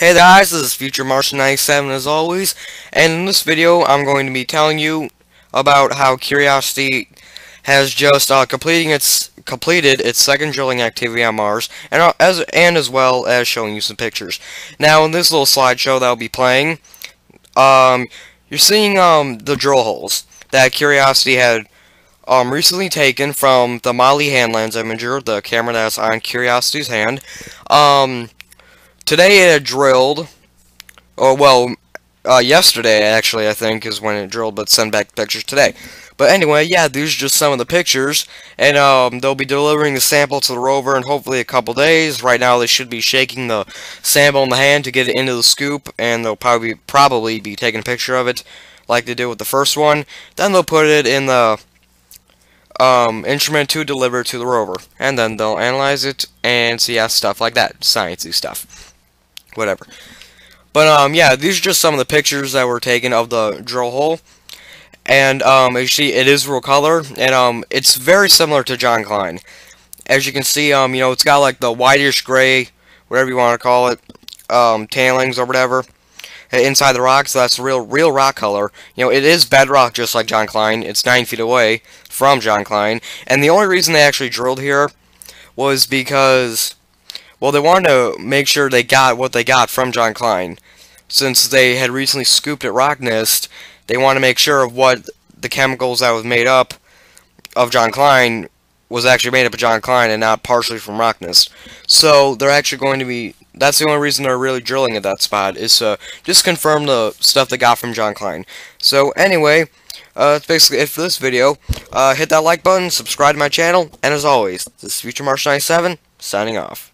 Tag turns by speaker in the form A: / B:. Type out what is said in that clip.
A: Hey guys, this is Future Martian 97 as always, and in this video I'm going to be telling you about how Curiosity has just uh, completing its completed its second drilling activity on Mars, and uh, as and as well as showing you some pictures. Now in this little slideshow that I'll be playing, um, you're seeing um the drill holes that Curiosity had um recently taken from the MAHLI hand lens imager, the camera that's on Curiosity's hand. Um Today it drilled, or well, uh, yesterday actually I think is when it drilled, but send back pictures today. But anyway, yeah, these are just some of the pictures, and um, they'll be delivering the sample to the rover in hopefully a couple days. Right now they should be shaking the sample in the hand to get it into the scoop, and they'll probably probably be taking a picture of it like they did with the first one. Then they'll put it in the um, instrument to deliver to the rover, and then they'll analyze it and see yeah, stuff like that, sciencey stuff whatever. But um, yeah, these are just some of the pictures that were taken of the drill hole. And um, as you see, it is real color, and um, it's very similar to John Klein. As you can see, um, you know, it's got like the whitish gray, whatever you want to call it, um, tailings or whatever, inside the rock. So that's real, real rock color. You know, it is bedrock just like John Klein. It's nine feet away from John Klein, and the only reason they actually drilled here was because well, they wanted to make sure they got what they got from John Klein. Since they had recently scooped at Rocknest, they wanted to make sure of what the chemicals that was made up of John Klein was actually made up of John Klein and not partially from Rocknest. So they're actually going to be. That's the only reason they're really drilling at that spot is to just confirm the stuff they got from John Klein. So anyway, uh, that's basically it for this video. Uh, hit that like button, subscribe to my channel, and as always, this is Future Martian 97 signing off.